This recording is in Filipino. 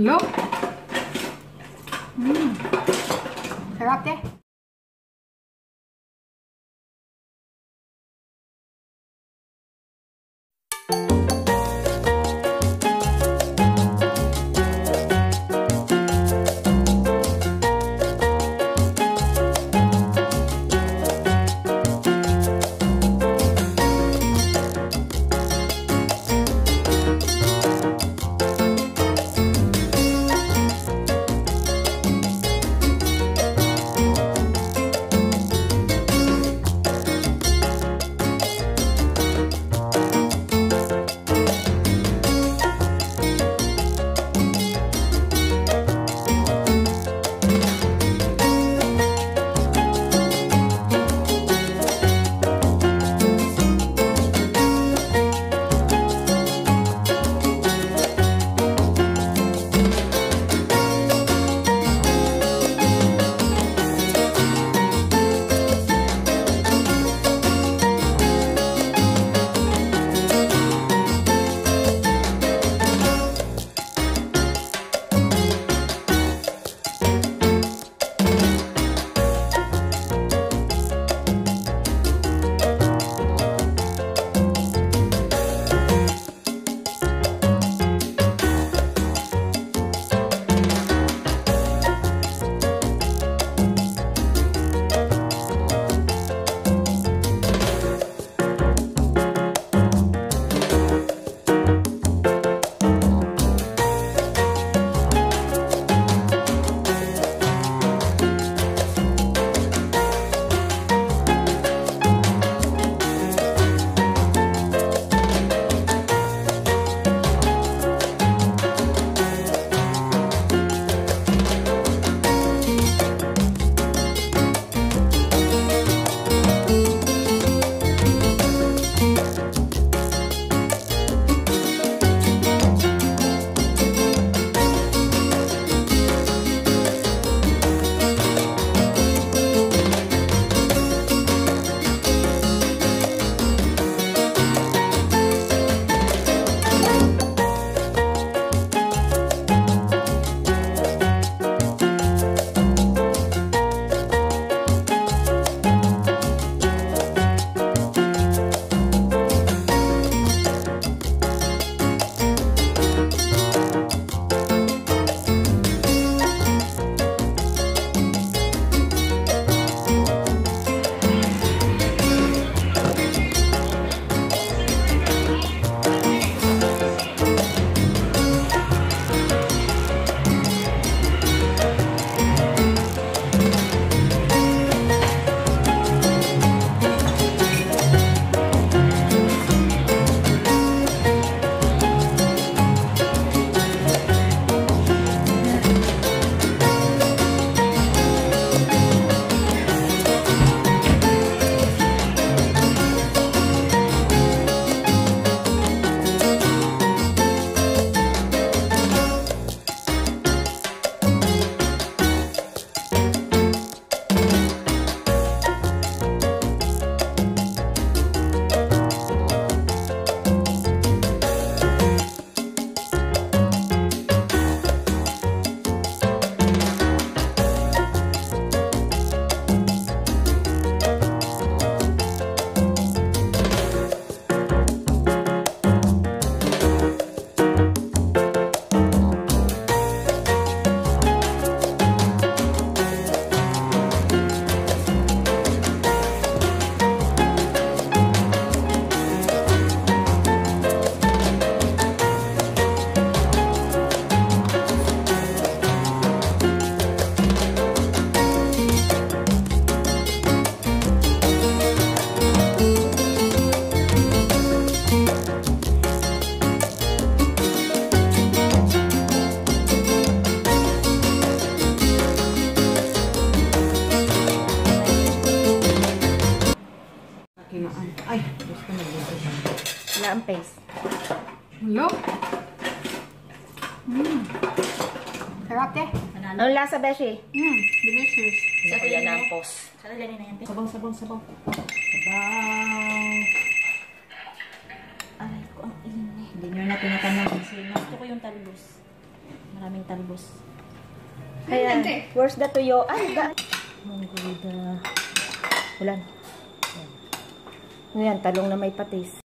Hello? Mmm. Sarap eh. Ang paste. Hello? Mmm. Sarap eh. Ang lasa, Beshi? Mmm. Delicious. Sa kuya na ang post. Sana lang na yan. Sabaw, sabaw, sabaw. Sabaw. Ay, ko ang ingay. Hindi nyo na tinatanong. Gusto ko yung talbos. Maraming talbos. Ante. Where's the tuyo? Ay, ga. Mangguda. Ulan. Ayan. Ayan, talong na may patis.